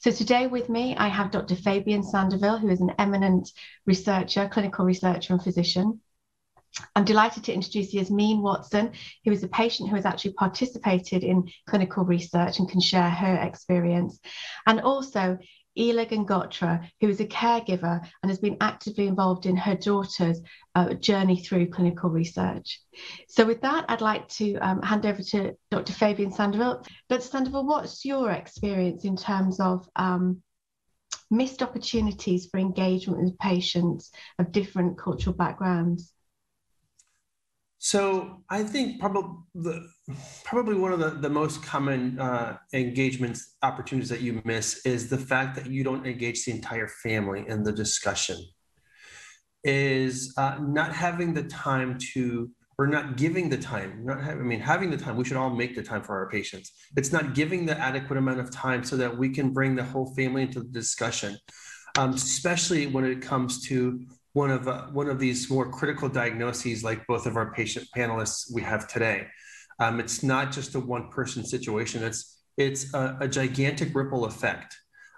So today with me, I have Dr. Fabian Sandoval, who is an eminent researcher, clinical researcher and physician. I'm delighted to introduce Yasmin Watson, who is a patient who has actually participated in clinical research and can share her experience. And also Ela Gangotra, who is a caregiver and has been actively involved in her daughter's uh, journey through clinical research. So with that, I'd like to um, hand over to Dr. Fabian Sandoval. Dr. Sandoval, what's your experience in terms of um, missed opportunities for engagement with patients of different cultural backgrounds? So I think probably probably one of the, the most common uh, engagements opportunities that you miss is the fact that you don't engage the entire family in the discussion. Is uh, not having the time to or not giving the time not have, i mean having the time we should all make the time for our patients it's not giving the adequate amount of time so that we can bring the whole family into the discussion um, especially when it comes to one of uh, one of these more critical diagnoses, like both of our patient panelists we have today. Um, it's not just a one person situation. It's it's a, a gigantic ripple effect,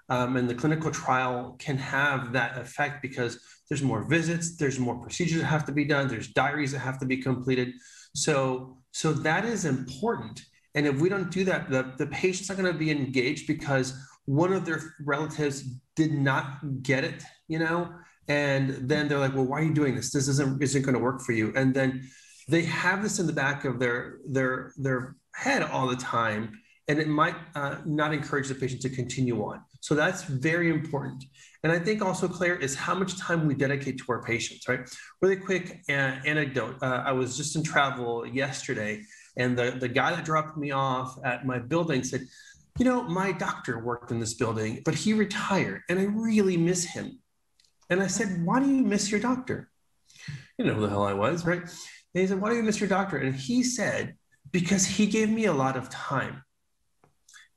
um, and the clinical trial can have that effect because there's more visits, there's more procedures that have to be done, there's diaries that have to be completed. So so that is important. And if we don't do that, the, the patient's not going to be engaged because one of their relatives did not get it, you know, and then they're like well why are you doing this? This isn't isn't going to work for you. And then they have this in the back of their their their head all the time and it might uh, not encourage the patient to continue on. So that's very important. And i think also clare is how much time we dedicate to our patients right? Really quick uh, anecdote. Uh, i was just in travel yesterday and the, the guy that dropped me off at my building said you know my doctor worked in this building but he retired and i really miss him and I said, Why do you miss your doctor? You know who the hell I was, right? And he said, Why do you miss your doctor? And he said, Because he gave me a lot of time.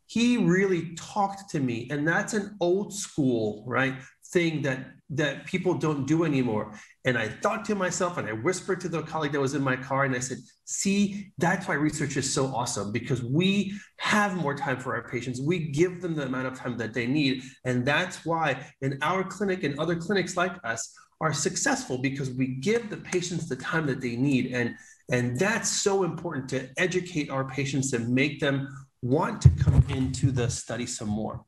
He really talked to me. And that's an old school, right? Thing that that people don't do anymore. And I thought to myself, and I whispered to the colleague that was in my car, and I said, See, that's why research is so awesome because we have more time for our patients. We give them the amount of time that they need. And that's why in our clinic and other clinics like us are successful because we give the patients the time that they need. And, and that's so important to educate our patients and make them want to come into the study some more.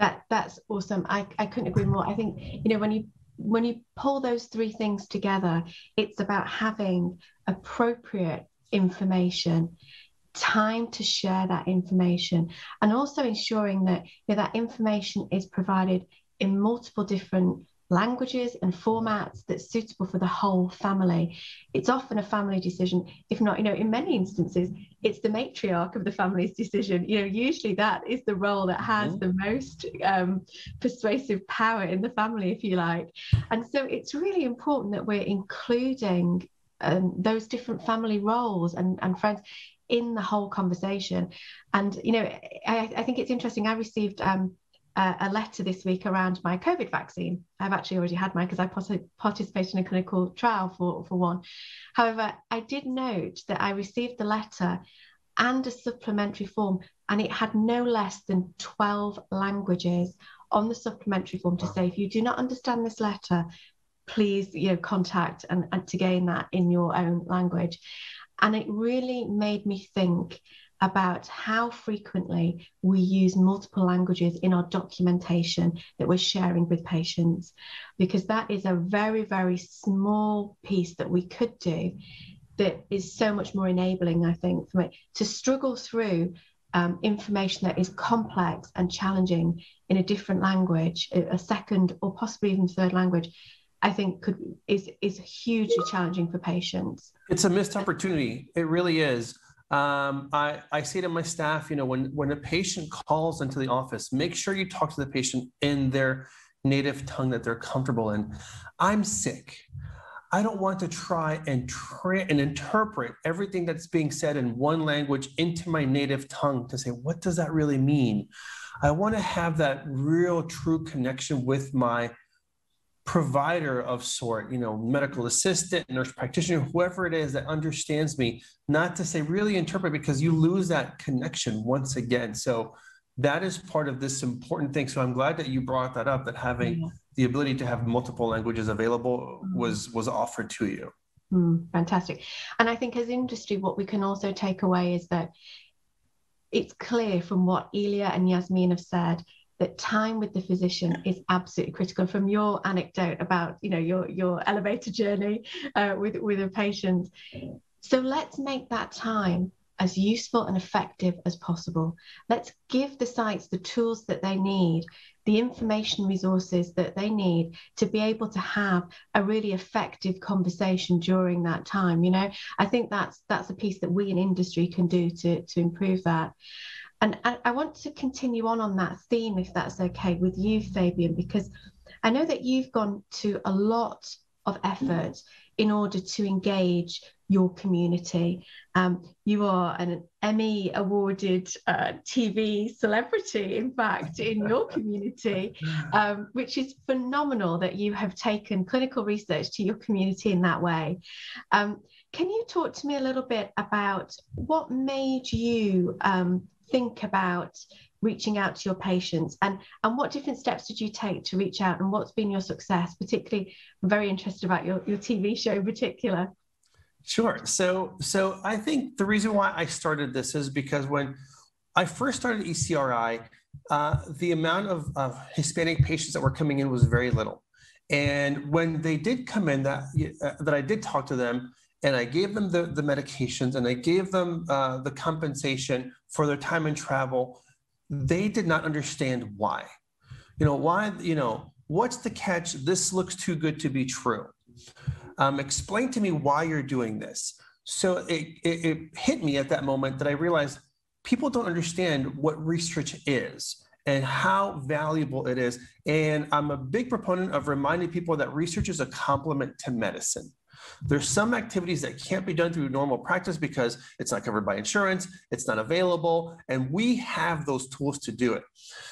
That that's awesome. I, I couldn't agree more. I think, you know, when you when you pull those three things together, it's about having appropriate information, time to share that information, and also ensuring that you know, that information is provided in multiple different languages and formats that's suitable for the whole family. It's often a family decision, if not, you know, in many instances, it's the matriarch of the family's decision. You know, usually that is the role that has mm-hmm. the most um, persuasive power in the family, if you like. And so it's really important that we're including um, those different family roles and, and friends in the whole conversation. And, you know, I, I think it's interesting. I received um, a letter this week around my COVID vaccine. I've actually already had mine because I participated in a clinical trial for, for one. However, I did note that I received the letter and a supplementary form, and it had no less than 12 languages on the supplementary form to say, if you do not understand this letter, please you know, contact and, and to gain that in your own language. And it really made me think about how frequently we use multiple languages in our documentation that we're sharing with patients, because that is a very, very small piece that we could do that is so much more enabling, I think, for me to struggle through um, information that is complex and challenging in a different language, a second or possibly even third language. I think could is is hugely challenging for patients. It's a missed opportunity. It really is um, I, I say to my staff, you know, when, when a patient calls into the office, make sure you talk to the patient in their native tongue that they're comfortable in. I'm sick. I don't want to try and tra- and interpret everything that's being said in one language into my native tongue to say, what does that really mean? I want to have that real, true connection with my provider of sort, you know, medical assistant, nurse practitioner, whoever it is that understands me, not to say really interpret because you lose that connection once again. So that is part of this important thing. So I'm glad that you brought that up. That having the ability to have multiple languages available mm. was was offered to you. Mm, fantastic. And I think as industry, what we can also take away is that it's clear from what Elia and Yasmin have said that time with the physician is absolutely critical. From your anecdote about, you know, your your elevator journey uh, with with a patient, so let's make that time as useful and effective as possible. Let's give the sites the tools that they need, the information resources that they need to be able to have a really effective conversation during that time. You know, I think that's that's a piece that we in industry can do to to improve that. And I, I want to continue on on that theme, if that's okay with you, Fabian, because I know that you've gone to a lot of effort in order to engage your community. Um, you are an Emmy awarded uh, TV celebrity, in fact, in your community, um, which is phenomenal that you have taken clinical research to your community in that way. Um, can you talk to me a little bit about what made you um, think about reaching out to your patients? And and what different steps did you take to reach out and what's been your success? Particularly i'm very interested about your, your tv show in particular. Sure. So so i think the reason why i started this is because when i first started ecri uh, the amount of, of hispanic patients that were coming in was very little. And when they did come in that uh, that i did talk to them and I gave them the, the medications and I gave them uh, the compensation for their time and travel they did not understand why. You know, why, you know, what's the catch? This looks too good to be true. Um, explain to me why you're doing this. So it, it, it hit me at that moment that I realized people don't understand what research is and how valuable it is. And I'm a big proponent of reminding people that research is a complement to medicine. There's some activities that can't be done through normal practice because it's not covered by insurance, it's not available, and we have those tools to do it.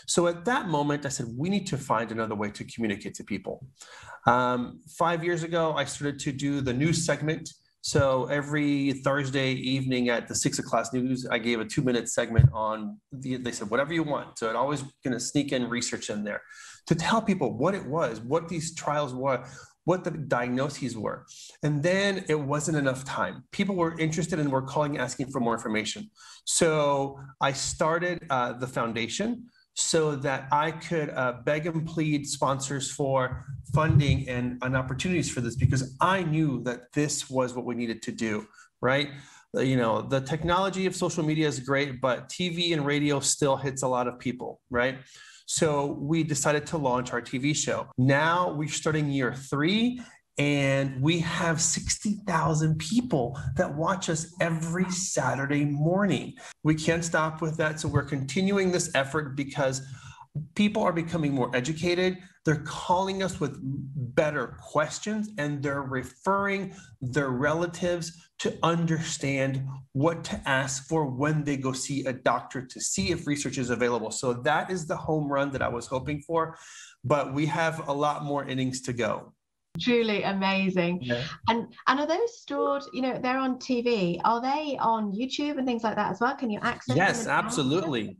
So at that moment, I said, we need to find another way to communicate to people. Um, five years ago, I started to do the news segment. So every Thursday evening at the six o'clock news, I gave a two minute segment on the, they said, whatever you want. So it always going to sneak in research in there to tell people what it was, what these trials were, what the diagnoses were. And then it wasn't enough time. People were interested and were calling asking for more information. So I started uh, the foundation so that I could uh, beg and plead sponsors for funding and, and opportunities for this because I knew that this was what we needed to do, right? You know, the technology of social media is great, but TV and radio still hits a lot of people, right? So we decided to launch our TV show. Now we're starting year three and we have 60,000 people that watch us every Saturday morning. We can't stop with that. So we're continuing this effort because people are becoming more educated. They're calling us with better questions and they're referring their relatives to understand what to ask for when they go see a doctor to see if research is available. So that is the home run that I was hoping for, but we have a lot more innings to go. Truly amazing. Yeah. And and are those stored, you know, they're on TV. Are they on YouTube and things like that as well? Can you access Yes, absolutely.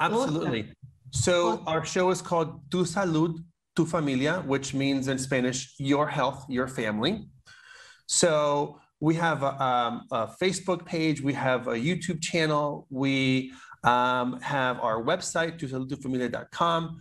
Absolutely. Awesome. So our show is called Tu Salud, Tu Familia, which means in Spanish, your health, your family. So we have a, um, a Facebook page, we have a YouTube channel, we um, have our website, tusaludtufamilia.com.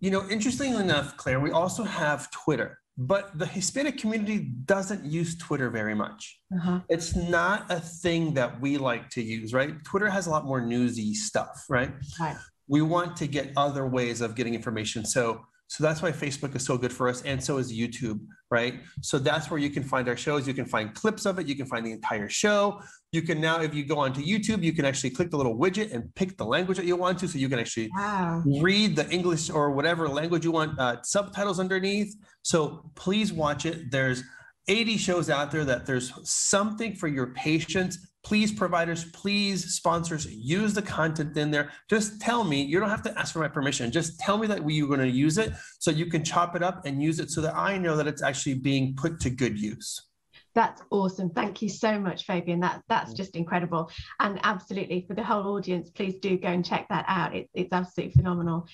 You know, interestingly enough, Clare, we also have Twitter, but the Hispanic community doesn't use Twitter very much. Uh-huh. It's not a thing that we like to use, right? Twitter has a lot more newsy stuff, right? right. We want to get other ways of getting information. So so that's why Facebook is so good for us, and so is YouTube, right? So that's where you can find our shows. You can find clips of it. You can find the entire show. You can now, if you go onto YouTube, you can actually click the little widget and pick the language that you want to. So you can actually wow. read the English or whatever language you want, uh, subtitles underneath. So please watch it. There's 80 shows out there that there's something for your patients please providers please sponsors use the content in there just tell me you don't have to ask for my permission just tell me that you're going to use it so you can chop it up and use it so that i know that it's actually being put to good use That's awesome. Thank you so much, Fabian. That that's mm. just incredible. And absolutely for the whole audience, please do go and check that out. It, it's absolutely phenomenal.